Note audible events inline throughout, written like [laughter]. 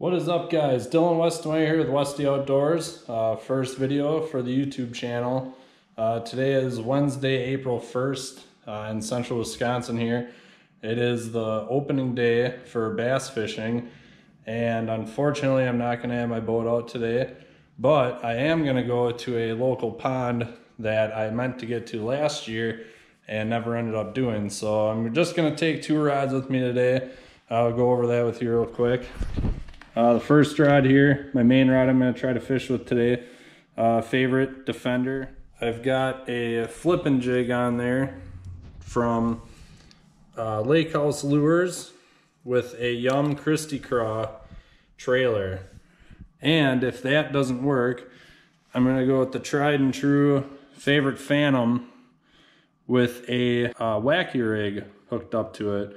What is up guys? Dylan Westaway here with Westy Outdoors. Uh, first video for the YouTube channel. Uh, today is Wednesday, April 1st uh, in central Wisconsin here. It is the opening day for bass fishing and unfortunately I'm not going to have my boat out today but I am going to go to a local pond that I meant to get to last year and never ended up doing. So I'm just going to take two rods with me today. I'll go over that with you real quick. Uh, the first rod here, my main rod I'm going to try to fish with today, uh, favorite Defender. I've got a flipping jig on there from uh, Lake House Lures with a Yum Christie Craw trailer. And if that doesn't work, I'm going to go with the tried and true favorite Phantom with a uh, wacky rig hooked up to it.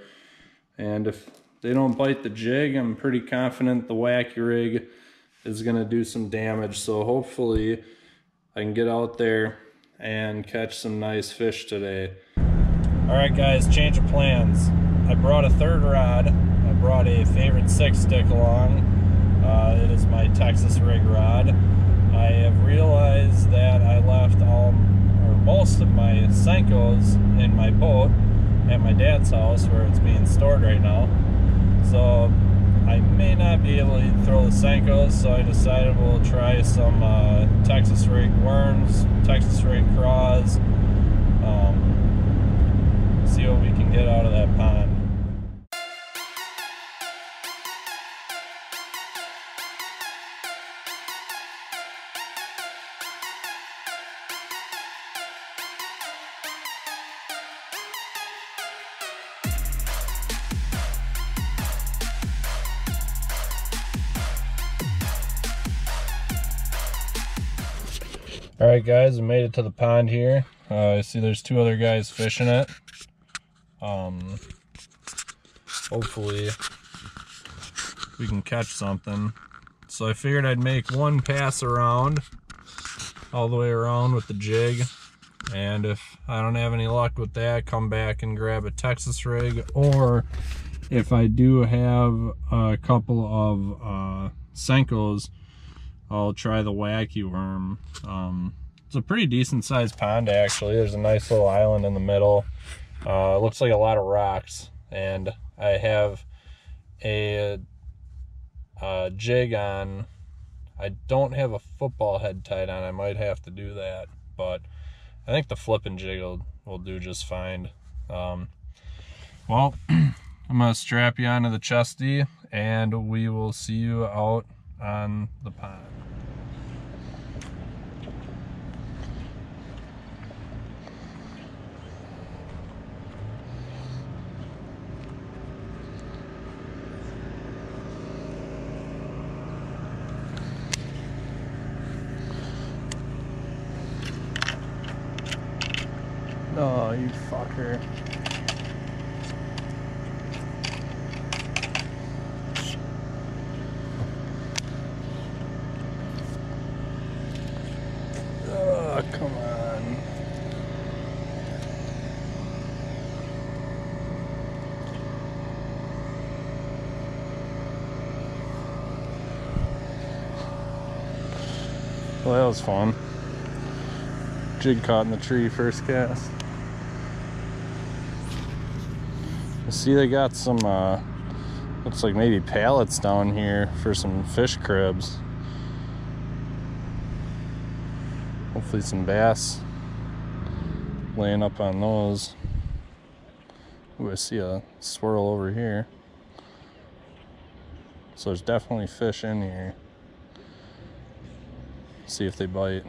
And if they don't bite the jig, I'm pretty confident the wacky rig is gonna do some damage. So hopefully I can get out there and catch some nice fish today. All right guys, change of plans. I brought a third rod. I brought a favorite Sick Stick along. Uh, it is my Texas rig rod. I have realized that I left all or most of my Senkos in my boat at my dad's house where it's being stored right now. So I may not be able to throw the Senkos, so I decided we'll try some uh, Texas rig worms, Texas rig craws, um, see what we can get out of that pond. All right, guys, I made it to the pond here. Uh, I see there's two other guys fishing it. Um, hopefully we can catch something. So I figured I'd make one pass around, all the way around with the jig. And if I don't have any luck with that, come back and grab a Texas rig. Or if I do have a couple of uh, Senkos, I'll try the wacky worm. Um, it's a pretty decent sized pond actually. There's a nice little island in the middle. Uh, looks like a lot of rocks and I have a, jig on. I don't have a football head tied on. I might have to do that, but I think the flipping jig will, will do just fine. Um, well, [clears throat] I'm gonna strap you onto the chesty and we will see you out on the pond. Oh, you fucker. Oh, come on. Well, that was fun. Jig caught in the tree first cast. I see they got some uh, looks like maybe pallets down here for some fish cribs hopefully some bass laying up on those Ooh, I see a swirl over here so there's definitely fish in here see if they bite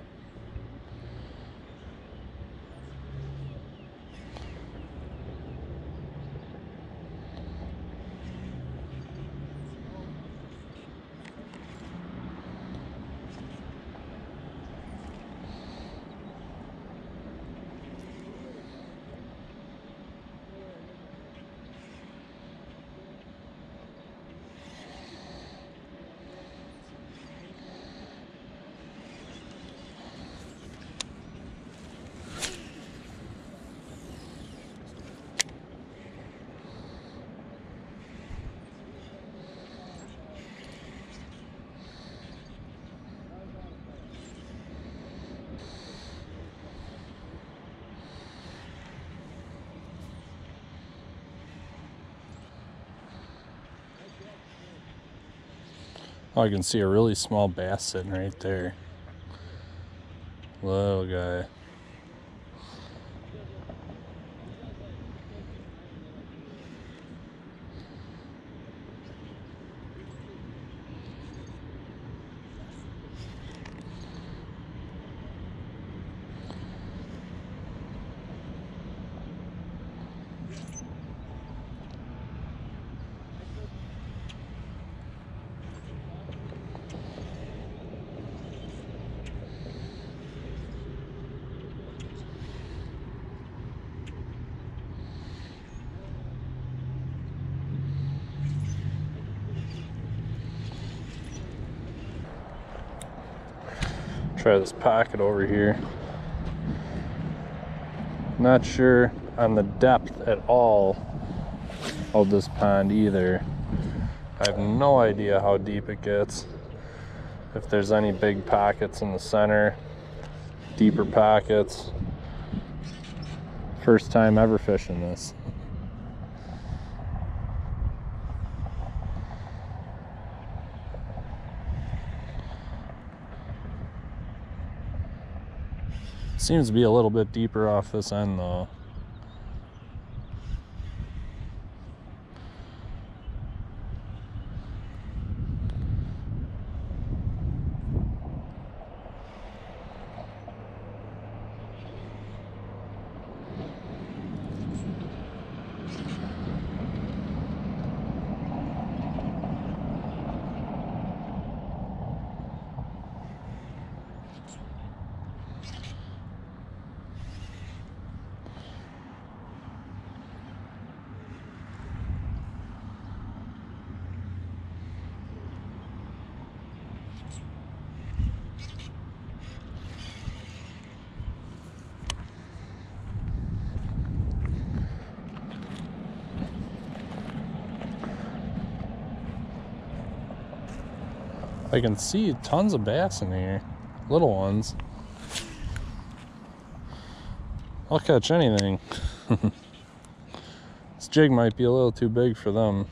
Oh, I can see a really small bass sitting right there. Little guy. Try this pocket over here. Not sure on the depth at all of this pond either. I have no idea how deep it gets. If there's any big pockets in the center, deeper pockets. First time ever fishing this. Seems to be a little bit deeper off this end though. I can see tons of bass in here, little ones. I'll catch anything. [laughs] this jig might be a little too big for them.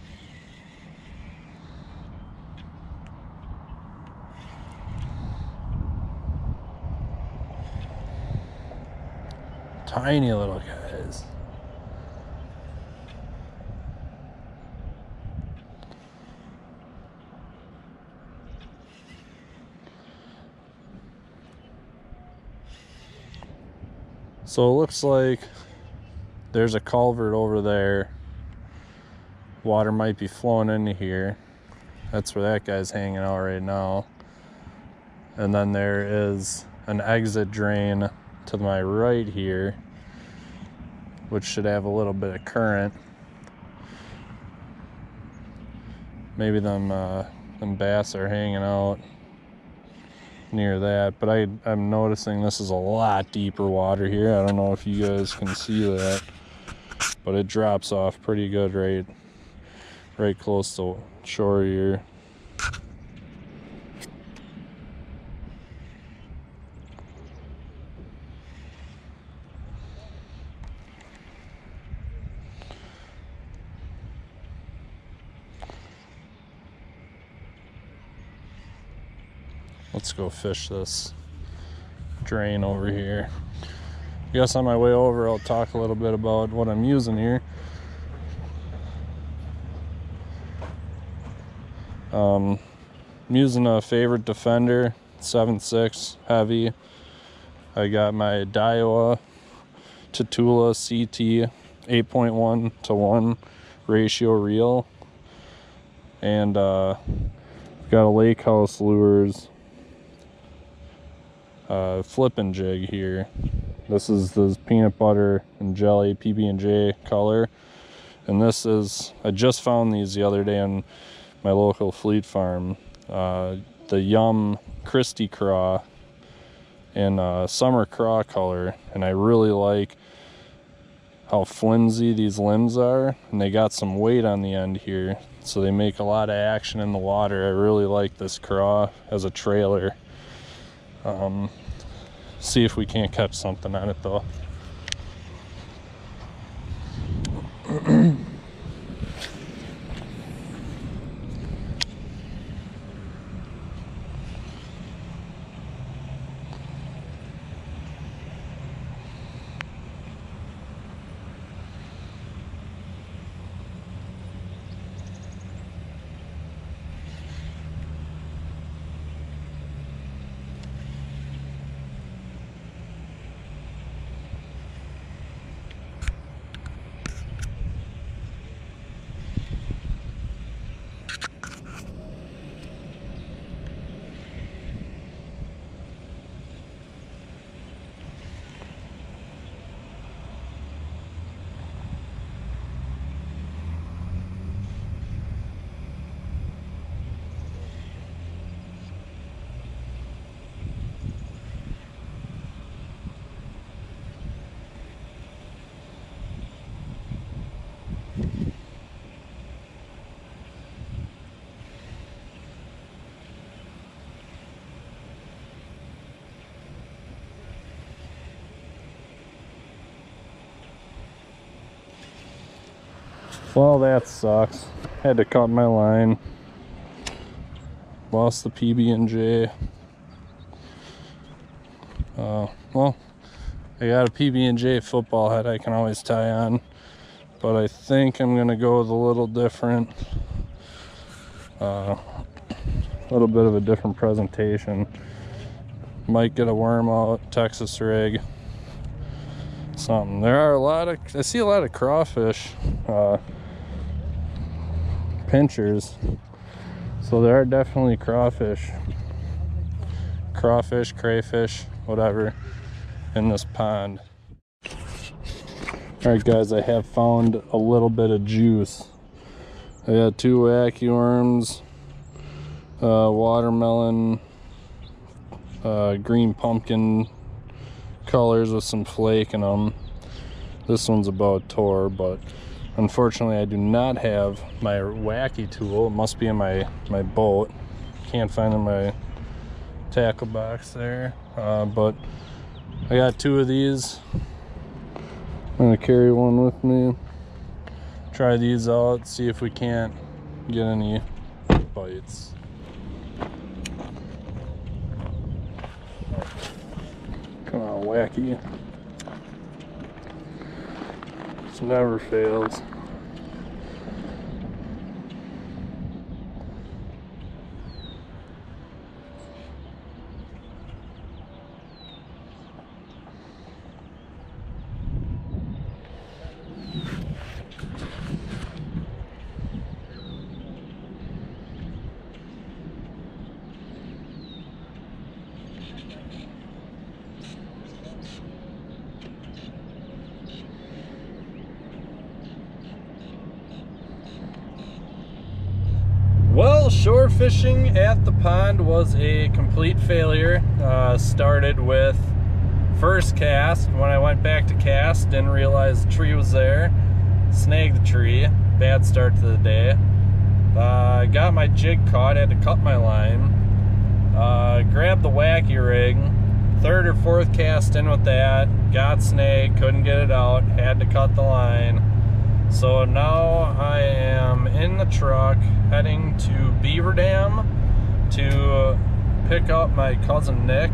Tiny little guys. So it looks like there's a culvert over there. Water might be flowing into here. That's where that guy's hanging out right now. And then there is an exit drain to my right here, which should have a little bit of current. Maybe them, uh, them bass are hanging out near that, but I, I'm noticing this is a lot deeper water here. I don't know if you guys can see that, but it drops off pretty good right, right close to shore here. Let's go fish this drain over here. I guess on my way over, I'll talk a little bit about what I'm using here. Um, I'm using a favorite defender, 7.6 heavy. I got my Daiwa Tatula CT 8.1 to 1 ratio reel. And uh, got a Lake House Lures uh, flipping jig here. This is this peanut butter and jelly PB&J color. And this is, I just found these the other day on my local fleet farm. Uh, the Yum Christie Craw in uh, summer craw color. And I really like how flimsy these limbs are. And they got some weight on the end here. So they make a lot of action in the water. I really like this craw as a trailer. Um, see if we can't catch something on it though. Well, that sucks. Had to cut my line. Lost the PB&J. Uh, well, I got a PB&J football head I can always tie on. But I think I'm going to go with a little different. Uh, a little bit of a different presentation. Might get a worm out, Texas rig. Something. There are a lot of, I see a lot of crawfish. Uh, pinchers. So there are definitely crawfish, crawfish, crayfish, whatever, in this pond. All right, guys, I have found a little bit of juice. I got two wacky worms, uh, watermelon, uh, green pumpkin colors with some flake in them. This one's about tore, but Unfortunately, I do not have my wacky tool. It must be in my, my boat. Can't find in my tackle box there. Uh, but I got two of these. I'm gonna carry one with me. Try these out, see if we can't get any bites. Come on, wacky never fails. Well, shore fishing at the pond was a complete failure. Uh, started with first cast. When I went back to cast, didn't realize the tree was there. Snagged the tree. Bad start to the day. Uh, got my jig caught, had to cut my line. Uh, grabbed the wacky rig. Third or fourth cast in with that. Got snagged, couldn't get it out, had to cut the line. So now I am in the truck heading to Beaver Dam to pick up my cousin Nick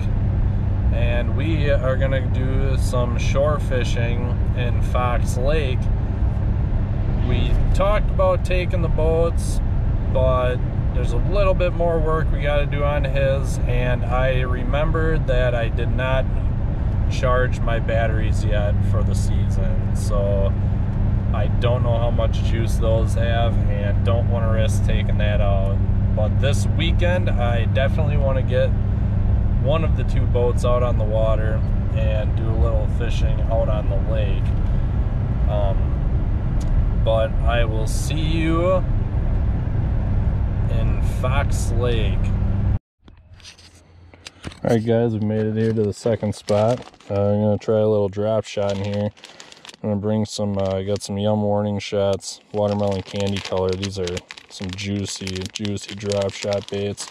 and we are gonna do some shore fishing in Fox Lake. We talked about taking the boats, but there's a little bit more work we got to do on his, and I remembered that I did not charge my batteries yet for the season. So I don't know how much juice those have and don't want to risk taking that out. But this weekend, I definitely want to get one of the two boats out on the water and do a little fishing out on the lake. Um, but I will see you in Fox Lake. Alright guys, we made it here to the second spot. Uh, I'm going to try a little drop shot in here. I'm gonna bring some, uh, I got some Yum Warning shots, watermelon candy color. These are some juicy, juicy drop shot baits.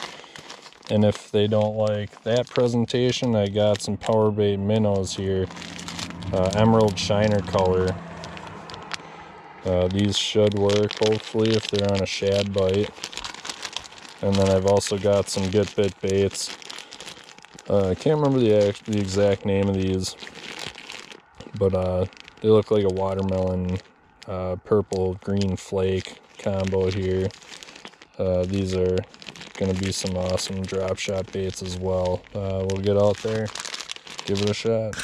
And if they don't like that presentation, I got some power bait minnows here. Uh, emerald shiner color. Uh, these should work, hopefully, if they're on a shad bite. And then I've also got some get bit baits. Uh, I can't remember the, the exact name of these, but uh, they look like a watermelon uh, purple green flake combo here. Uh, these are going to be some awesome drop shot baits as well. Uh, we'll get out there, give it a shot.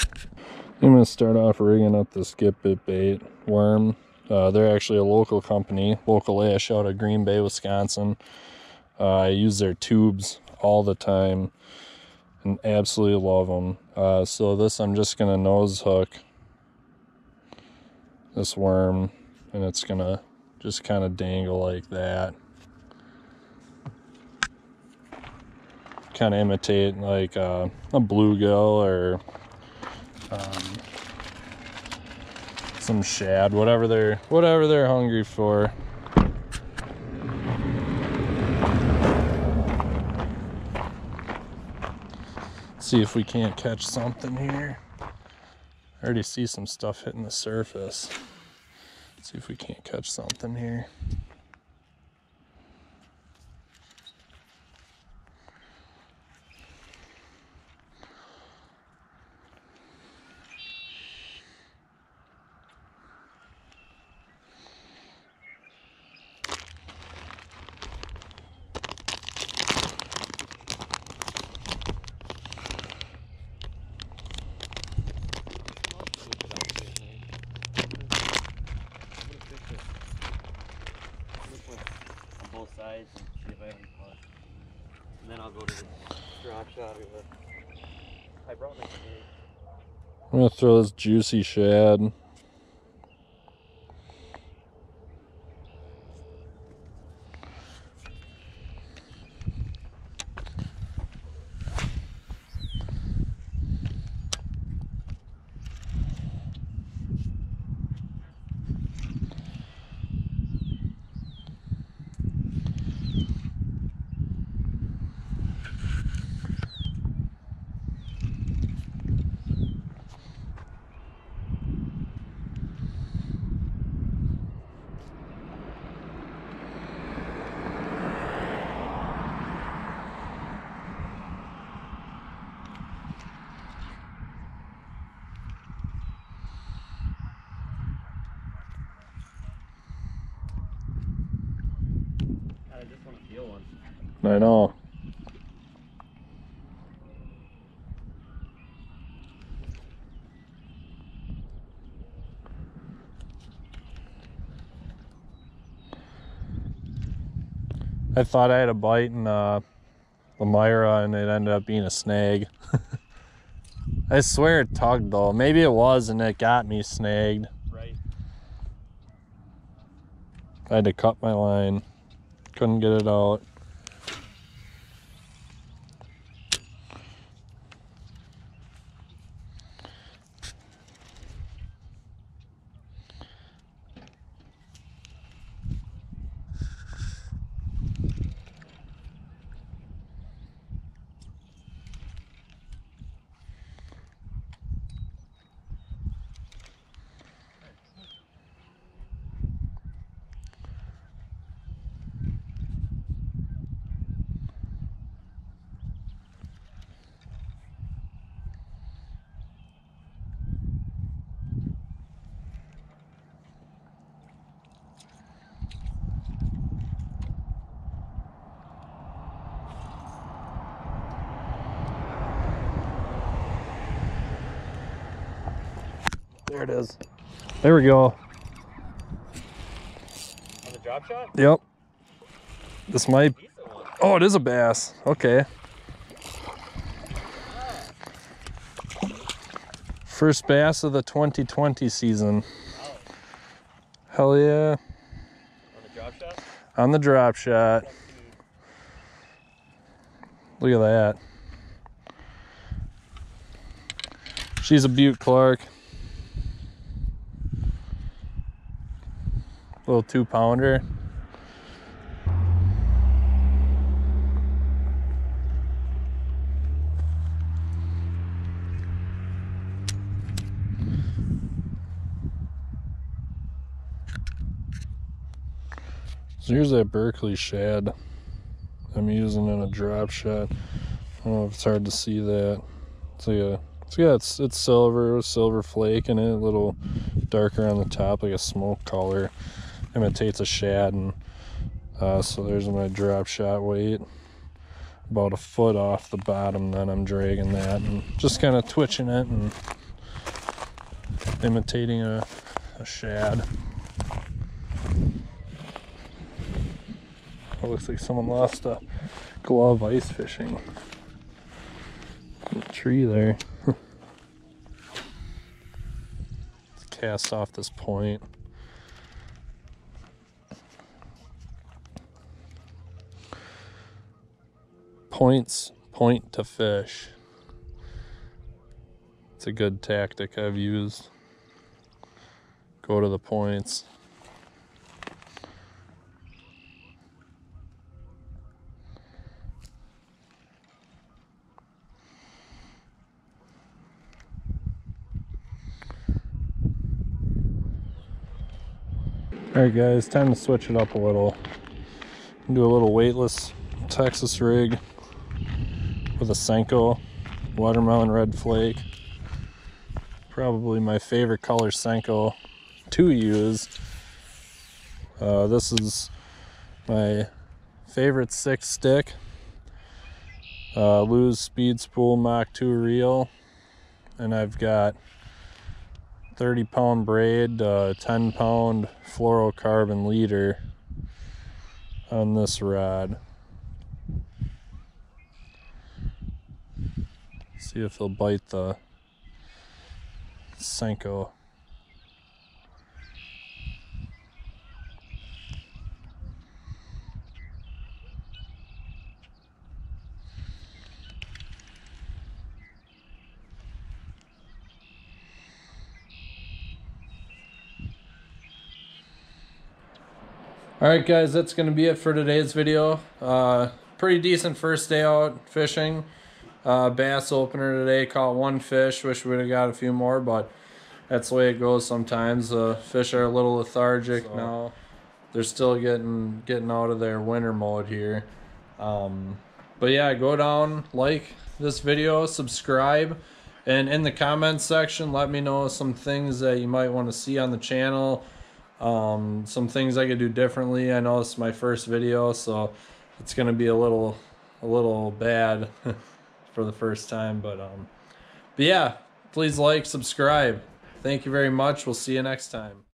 I'm going to start off rigging up the skip Bit Bait worm. Uh, they're actually a local company, local-ish out of Green Bay, Wisconsin. Uh, I use their tubes all the time and absolutely love them. Uh, so this I'm just going to nose hook this worm and it's gonna just kind of dangle like that. Kind of imitate like uh, a bluegill or um, some shad whatever they're whatever they're hungry for. See if we can't catch something here I already see some stuff hitting the surface. See if we can't catch something here. both sides and see if I have any caught. And then I'll go to the drop shot or the. I brought my snake. I'm gonna throw this juicy shad. God, I just want to feel one. I know. I thought I had a bite in uh, Lamira and it ended up being a snag. [laughs] I swear it tugged though. Maybe it was and it got me snagged. Right. I had to cut my line. Couldn't get it out. There it is. There we go. On the drop shot? Yep. This might. Oh, it is a bass. Okay. First bass of the 2020 season. Hell yeah. On the drop shot? On the drop shot. Look at that. She's a Butte Clark. Little two pounder. So here's that Berkley shad I'm using in a drop shot. I don't know if it's hard to see that. It's like a, so yeah, it's it's silver silver flake in it, a little darker on the top, like a smoke color. Imitates a shad, and uh, so there's my drop shot weight. About a foot off the bottom, then I'm dragging that and just kind of twitching it and imitating a, a shad. It looks like someone lost a glove ice fishing. The tree there. [laughs] Cast off this point. Points point to fish. It's a good tactic I've used. Go to the points. All right, guys, time to switch it up a little. Do a little weightless Texas rig with a Senko watermelon red flake. Probably my favorite color Senko to use. Uh, this is my favorite Sick Stick. Uh, Lew's Speed Spool Mach 2 reel. And I've got 30 pound braid, uh, 10 pound fluorocarbon leader on this rod. See if they'll bite the Senko. All right, guys, that's going to be it for today's video. Uh, pretty decent first day out fishing. Uh, bass opener today, caught one fish. Wish we'd have got a few more, but that's the way it goes sometimes. Uh, fish are a little lethargic so, now. They're still getting getting out of their winter mode here. Um, but yeah, go down, like this video, subscribe, and in the comments section, let me know some things that you might want to see on the channel um, some things I could do differently. I know it's my first video, so it's gonna be a little a little bad [laughs] for the first time, but um, but yeah, please like, subscribe. Thank you very much. We'll see you next time.